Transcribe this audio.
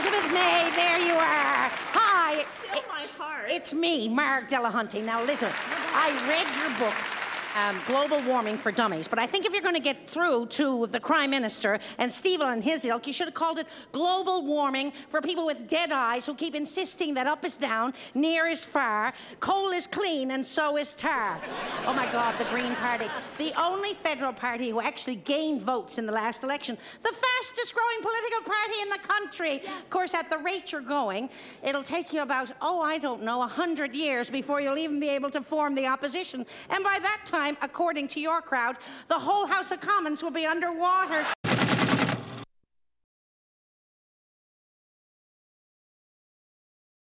Elizabeth May, there you are. Hi. Heart. It's me, Marg Delahunty. Now, listen, I read your book. Um, global warming for dummies. But I think if you're going to get through to the Prime Minister and Steve and his ilk, you should have called it global warming for people with dead eyes who keep insisting that up is down, near is far, coal is clean, and so is tar. Oh my God, the Green Party. The only federal party who actually gained votes in the last election. The fastest growing political party in the country. Of course, at the rate you're going, it'll take you about, oh, I don't know, a hundred years before you'll even be able to form the opposition. And by that time, according to your crowd, the whole House of Commons will be underwater.